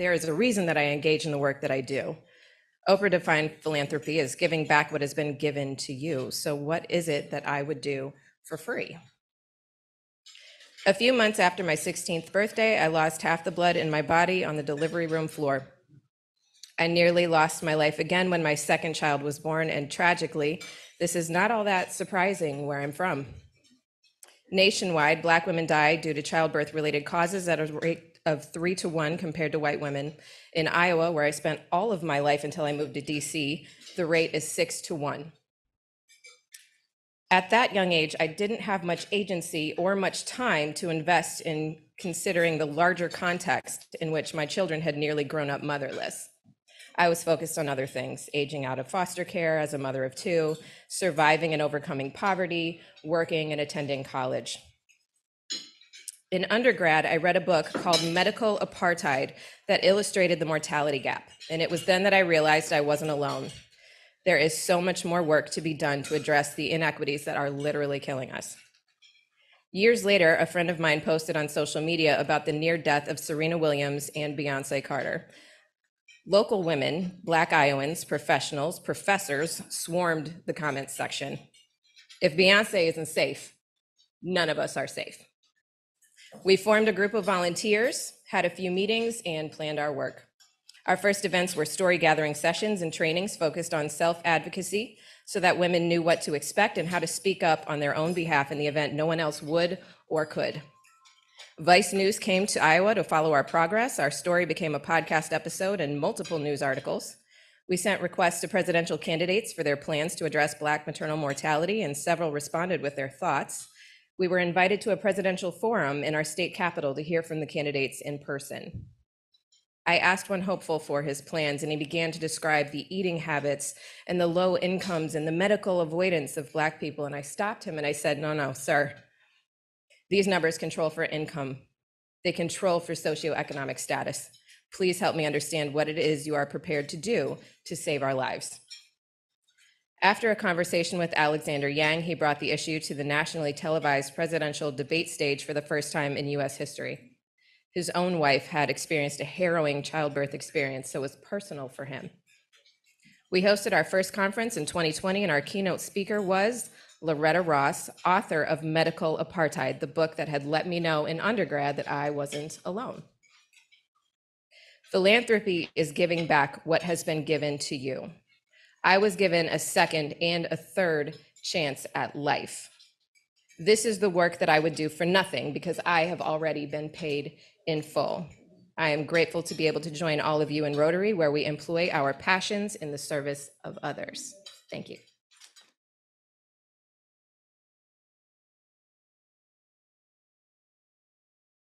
there is a reason that I engage in the work that I do. Oprah defined philanthropy as giving back what has been given to you. So, what is it that I would do for free? A few months after my 16th birthday, I lost half the blood in my body on the delivery room floor. I nearly lost my life again when my second child was born, and tragically, this is not all that surprising where I'm from. Nationwide, Black women die due to childbirth related causes at a rate of three to one compared to white women. In Iowa, where I spent all of my life until I moved to DC, the rate is six to one. At that young age, I didn't have much agency or much time to invest in considering the larger context in which my children had nearly grown up motherless. I was focused on other things aging out of foster care as a mother of two, surviving and overcoming poverty, working and attending college. In undergrad, I read a book called Medical Apartheid that illustrated the mortality gap. And it was then that I realized I wasn't alone. There is so much more work to be done to address the inequities that are literally killing us. Years later, a friend of mine posted on social media about the near death of Serena Williams and Beyonce Carter. Local women, Black Iowans, professionals, professors swarmed the comments section. If Beyonce isn't safe, none of us are safe. We formed a group of volunteers, had a few meetings, and planned our work. Our first events were story gathering sessions and trainings focused on self advocacy so that women knew what to expect and how to speak up on their own behalf in the event no one else would or could. Vice News came to Iowa to follow our progress. Our story became a podcast episode and multiple news articles. We sent requests to presidential candidates for their plans to address Black maternal mortality, and several responded with their thoughts. We were invited to a presidential forum in our state capital to hear from the candidates in person. I asked one hopeful for his plans, and he began to describe the eating habits and the low incomes and the medical avoidance of Black people. And I stopped him and I said, No, no, sir. These numbers control for income, they control for socioeconomic status. Please help me understand what it is you are prepared to do to save our lives. After a conversation with Alexander Yang, he brought the issue to the nationally televised presidential debate stage for the first time in US history. His own wife had experienced a harrowing childbirth experience, so it was personal for him. We hosted our first conference in 2020, and our keynote speaker was Loretta Ross, author of Medical Apartheid, the book that had let me know in undergrad that I wasn't alone. Philanthropy is giving back what has been given to you. I was given a second and a third chance at life. This is the work that I would do for nothing because I have already been paid in full. I am grateful to be able to join all of you in Rotary, where we employ our passions in the service of others. Thank you.